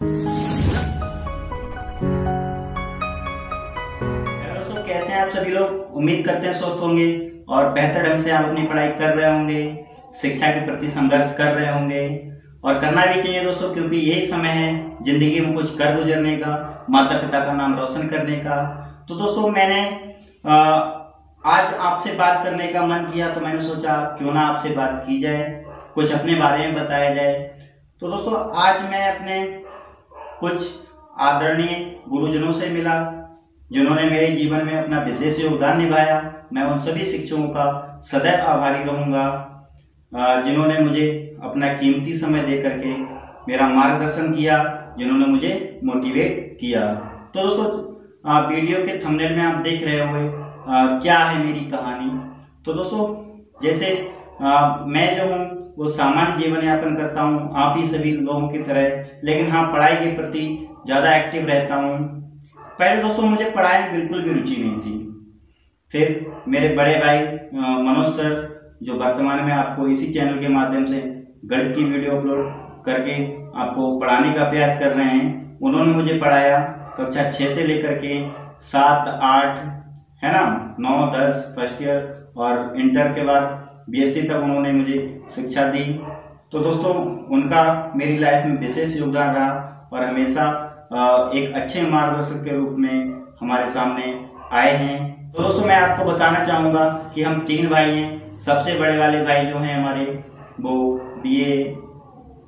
दोस्तों कैसे हैं आप सभी लोग? उम्मीद करते हैं स्वस्थ होंगे और बेहतर ढंग से आप अपनी पढ़ाई कर रहे होंगे शिक्षा के प्रति संघर्ष कर रहे होंगे। और करना भी चाहिए दोस्तों क्योंकि यही समय है ज़िंदगी में कुछ कर गुजरने का माता पिता का नाम रोशन करने का। तो दोस्तों मैंने आ, आज आपसे बात करने का मन किया तो मैंने सोचा क्यों ना आपसे बात की जाए कुछ अपने बारे में बताया जाए। तो दोस्तों आज मैं अपने कुछ आदरणीय गुरुजनों से मिला, जिन्होंने मेरे जीवन में अपना विशेष योगदान निभाया। मैं उन सभी शिक्षकों का सदैव आभारी रहूँगा जिन्होंने मुझे अपना कीमती समय दे करके मेरा मार्गदर्शन किया, जिन्होंने मुझे मोटिवेट किया। तो दोस्तों वीडियो के थंबनेल में आप देख रहे होंगे क्या है मेरी कहानी? तो दोस्तों, जैसे आ, मैं जो हूँ वो सामान्य जीवन यापन करता हूँ आप ही सभी लोगों की तरह। लेकिन हाँ पढ़ाई के प्रति ज़्यादा एक्टिव रहता हूँ। पहले दोस्तों मुझे पढ़ाई में बिल्कुल भी रुचि नहीं थी। फिर मेरे बड़े भाई मनोज सर जो वर्तमान में आपको इसी चैनल के माध्यम से गणित की वीडियो अपलोड करके आपको पढ़ाने का प्रयास कर रहे हैं उन्होंने मुझे पढ़ाया कक्षा छः से लेकर के सात आठ है ना? नौ दस फ़र्स्ट ईयर और इंटर के बाद बीएससी तक उन्होंने मुझे शिक्षा दी। तो दोस्तों, उनका मेरी लाइफ में विशेष योगदान रहा और हमेशा एक अच्छे मार्गदर्शक के रूप में हमारे सामने आए हैं। तो दोस्तों, मैं आपको बताना चाहूँगा कि हम तीन भाई हैं। सबसे बड़े वाले भाई जो हैं हमारे, वो B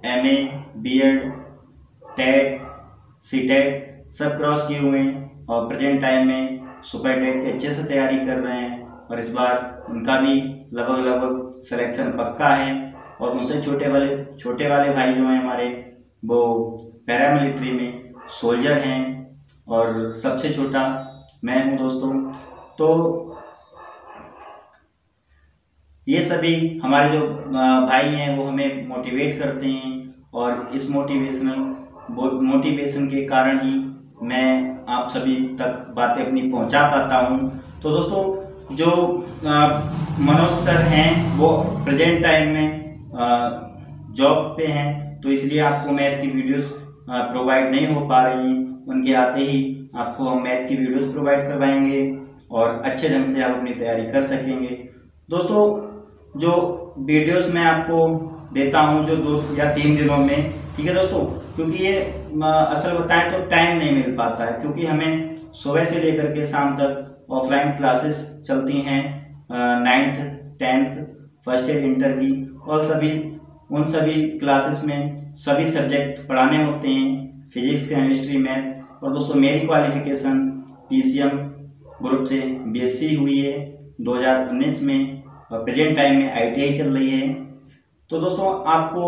M A B Ed TET C TET सब क्रॉस किए हुए हैं और प्रेजेंट टाइम में सुपर टेट की अच्छे से तैयारी कर रहे हैं। और इस बार उनका भी लगभग लगभग सिलेक्शन पक्का है। और उनसे छोटे वाले छोटे वाले भाई जो हैं हमारे, वो पैरामिलिट्री में सोल्जर हैं और सबसे छोटा मैं हूँ दोस्तों। तो ये सभी हमारे जो भाई हैं वो हमें मोटिवेट करते हैं और इस मोटिवेशनल मोटिवेशन के कारण ही मैं आप सभी तक बातें अपनी पहुँचा पाता हूँ। तो दोस्तों जो मनोज सर हैं, वो प्रेजेंट टाइम में जॉब पे हैं तो इसलिए आपको मैथ की वीडियोस प्रोवाइड नहीं हो पा रही। उनके आते ही आपको हम मैथ की वीडियोस प्रोवाइड करवाएँगे और अच्छे ढंग से आप अपनी तैयारी कर सकेंगे। दोस्तों, जो वीडियोस मैं आपको देता हूँ, जो दो या तीन दिनों में, ठीक है दोस्तों? क्योंकि ये असल बताएँ तो टाइम नहीं मिल पाता है, क्योंकि हमें सुबह से लेकर के शाम तक ऑफलाइन क्लासेस चलती हैं ninth tenth first year inter की, और सभी, उन सभी क्लासेस में सभी सब्जेक्ट पढ़ाने होते हैं फिजिक्स केमिस्ट्री मैथ और दोस्तों मेरी क्वालिफिकेशन पीसीएम ग्रुप से बीएससी हुई है 2019 में, और प्रेजेंट टाइम में आईटीआई चल रही है। तो दोस्तों आपको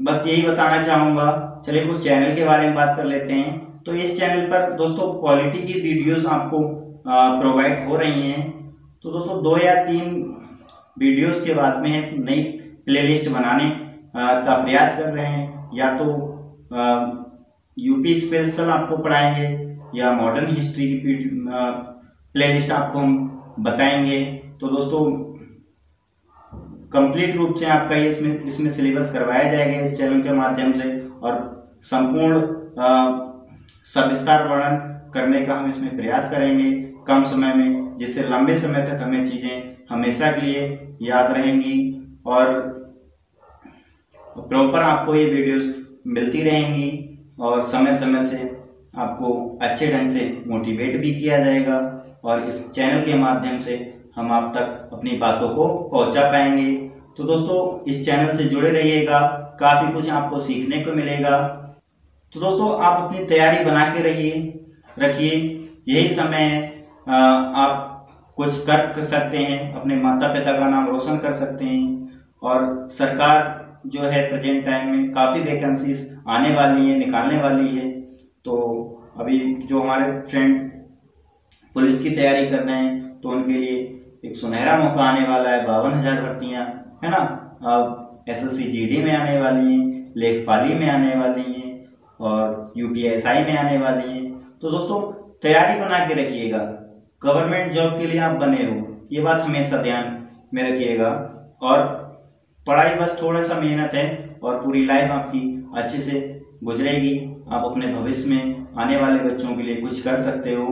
बस यही बताना चाहूँगा, चलिए कुछ चैनल के बारे में बात कर लेते हैं। तो इस चैनल पर दोस्तों क्वालिटी की वीडियोस आपको प्रोवाइड हो रही हैं। तो दोस्तों, दो या तीन वीडियोस के बाद में नई प्लेलिस्ट बनाने का प्रयास कर रहे हैं। या तो यूपी स्पेशल आपको पढ़ाएँगे, या मॉडर्न हिस्ट्री की प्लेलिस्ट आपको हम बताएँगे। तो दोस्तों कंप्लीट रूप से आपका ये इसमें इसमें सिलेबस करवाया जाएगा इस चैनल के माध्यम से और संपूर्ण सविस्तार वर्णन करने का हम इसमें प्रयास करेंगे। कम समय में, जिससे लंबे समय तक हमें चीज़ें हमेशा के लिए याद रहेंगी और प्रॉपर आपको ये वीडियोस मिलती रहेंगी और समय समय से आपको अच्छे ढंग से मोटिवेट भी किया जाएगा और इस चैनल के माध्यम से हम आप तक अपनी बातों को पहुँचा पाएँगे। तो दोस्तों, इस चैनल से जुड़े रहिएगा। काफ़ी कुछ आपको सीखने को मिलेगा। तो दोस्तों, आप अपनी तैयारी बना के रहिए, रखिए। यही समय है। आप कुछ कर सकते हैं, अपने माता पिता का नाम रोशन कर सकते हैं, और सरकार जो है प्रेजेंट टाइम में काफ़ी वैकेंसीज आने वाली है, निकालने वाली है। तो अभी जो हमारे फ्रेंड पुलिस की तैयारी कर रहे हैं तो उनके लिए एक सुनहरा मौका आने वाला है, बावन हज़ार भर्तियाँ, है ना? अब एस एस में आने वाली हैं लेखपाली में आने वाली हैं, और यूपीएसआई में आने वाली हैं। तो दोस्तों, तैयारी बना के रखिएगा। गवर्नमेंट जॉब के लिए आप बने हो, ये बात हमेशा ध्यान में रखिएगा। और पढ़ाई बस थोड़ा सा मेहनत है और पूरी लाइफ आपकी अच्छे से गुजरेगी। आप अपने भविष्य में आने वाले बच्चों के लिए कुछ कर सकते हो।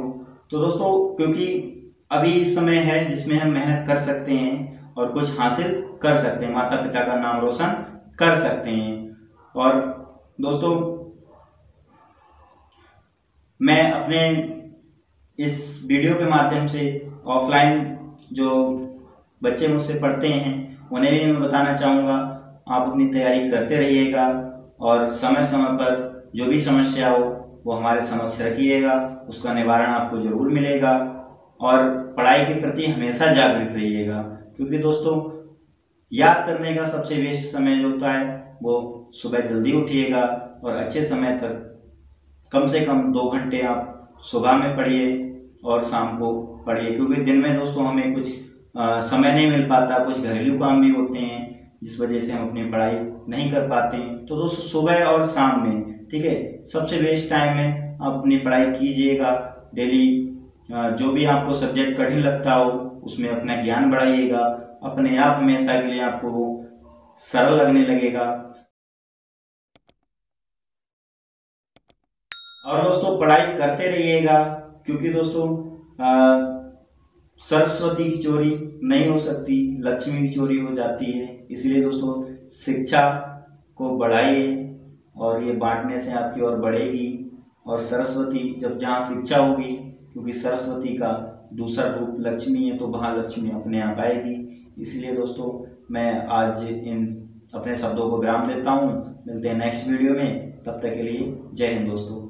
तो दोस्तों, क्योंकि अभी इस समय है जिसमें हम मेहनत कर सकते हैं और कुछ हासिल कर सकते हैं माता पिता का नाम रोशन कर सकते हैं। और दोस्तों, मैं अपने इस वीडियो के माध्यम से ऑफलाइन जो बच्चे मुझसे पढ़ते हैं, उन्हें भी मैं बताना चाहूँगा, आप अपनी तैयारी करते रहिएगा और समय समय पर जो भी समस्या हो, वो हमारे समक्ष रखिएगा, उसका निवारण आपको ज़रूर मिलेगा और पढ़ाई के प्रति हमेशा जागृत रहिएगा, क्योंकि दोस्तों, याद करने का सबसे बेस्ट समय जो होता है, वो सुबह जल्दी उठिएगा और अच्छे समय तक कम से कम दो घंटे आप सुबह में पढ़िए और शाम को पढ़िए क्योंकि दिन में दोस्तों हमें कुछ आ, समय नहीं मिल पाता कुछ घरेलू काम भी होते हैं जिस वजह से हम अपनी पढ़ाई नहीं कर पाते हैं। तो दोस्तों सुबह और शाम में ठीक है सबसे बेस्ट टाइम है आप अपनी पढ़ाई कीजिएगा डेली जो भी आपको सब्जेक्ट कठिन लगता हो उसमें अपना ज्ञान बढ़ाइएगा अपने आप हमेशा के लिए आपको सरल लगने लगेगा। और दोस्तों, पढ़ाई करते रहिएगा, क्योंकि दोस्तों सरस्वती की चोरी नहीं हो सकती, लक्ष्मी की चोरी हो जाती है। इसलिए दोस्तों, शिक्षा को बढ़ाइए और ये बांटने से आपकी ओर बढ़ेगी। और सरस्वती, जब जहाँ शिक्षा होगी, क्योंकि सरस्वती का दूसरा रूप लक्ष्मी है तो वहाँ लक्ष्मी अपने आप आएगी। इसलिए दोस्तों, मैं आज इन अपने शब्दों को विराम देता हूँ। मिलते हैं नेक्स्ट वीडियो में। तब तक के लिए जय हिंद दोस्तों।